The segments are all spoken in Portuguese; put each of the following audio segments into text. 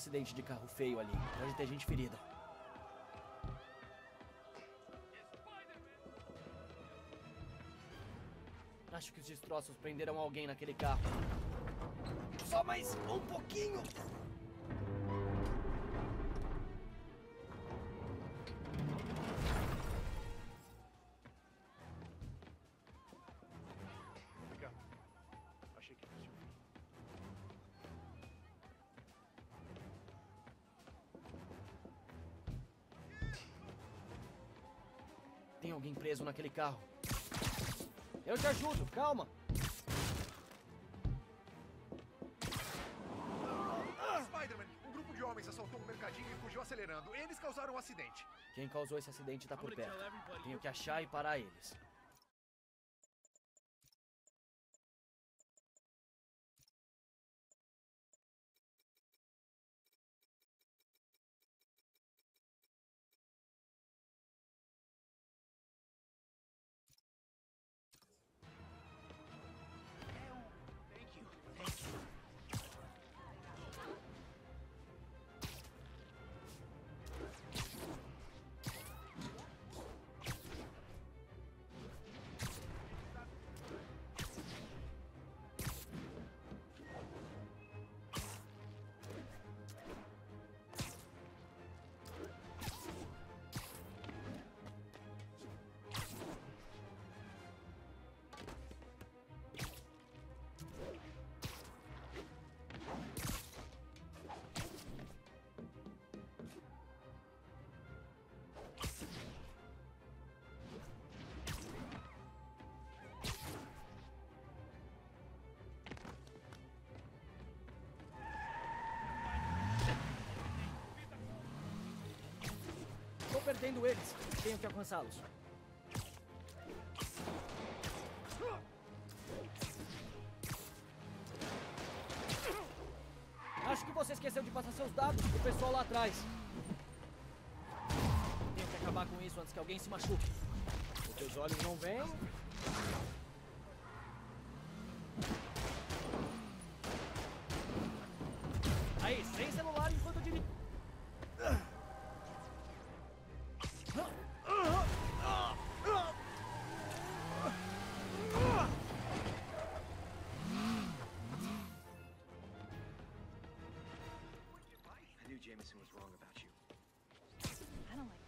acidente de carro feio ali. Pode ter gente ferida. Acho que os destroços prenderam alguém naquele carro. Só mais um pouquinho! Tem alguém preso naquele carro. Eu te ajudo, calma. Spider-Man, um grupo de homens assaltou um mercadinho e fugiu acelerando. Eles causaram um acidente. Quem causou esse acidente tá por perto. Tenho que achar e parar eles. Perdendo eles. Tenho que alcançá-los. Acho que você esqueceu de passar seus dados pro pessoal lá atrás. Tenho que acabar com isso antes que alguém se machuque. Os teus olhos não veem? Jameson was wrong about you. I don't like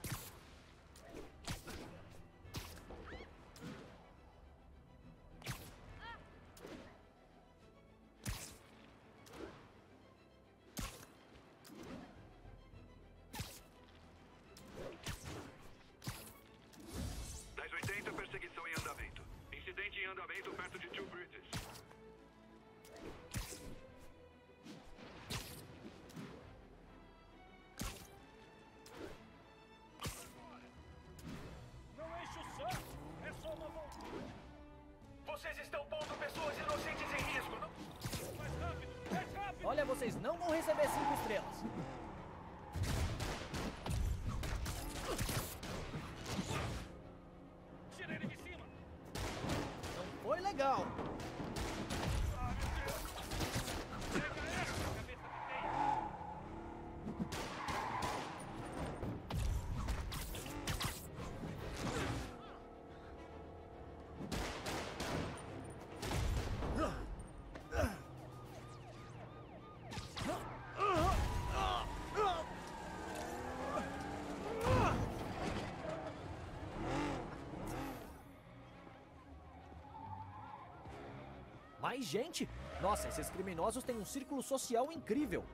Mais gente? Nossa, esses criminosos têm um círculo social incrível.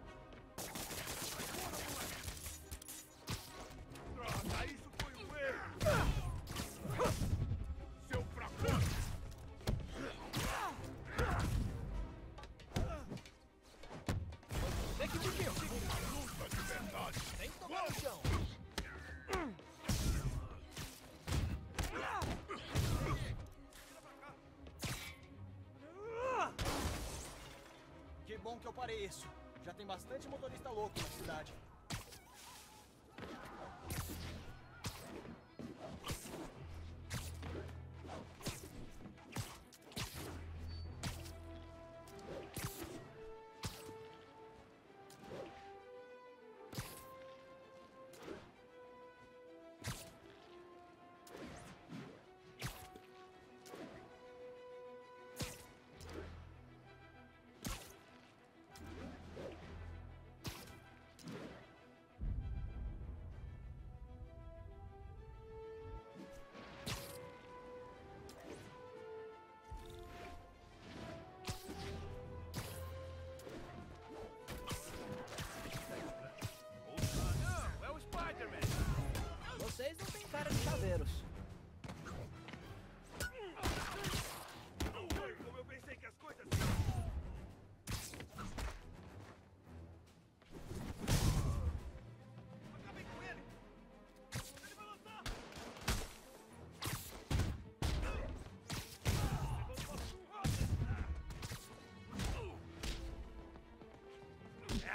Isso. Já tem bastante motorista louco na cidade.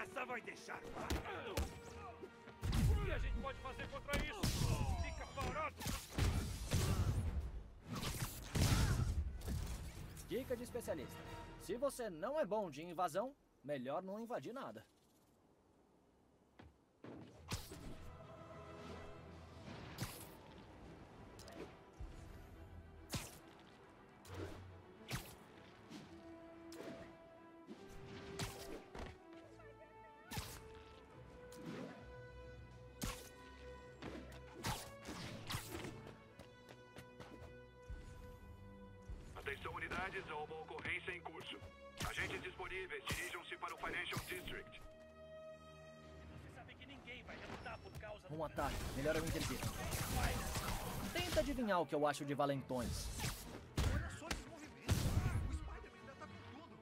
Essa vai deixar O que a gente pode fazer contra isso? Fica parado! Dica de especialista: se você não é bom de invasão, melhor não invadir nada. Unidades, há uma ocorrência em curso. Agentes disponíveis, dirijam-se para o Financial District. Você sabe que ninguém vai relutar por causa do Um ataque, melhor eu intervir. Tenta adivinhar o que eu acho de valentões. Olha só esse movimento. O Spider-Man ainda tá com tudo.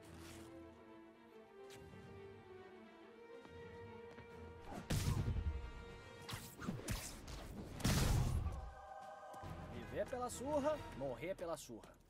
Viver pela surra, morrer pela surra.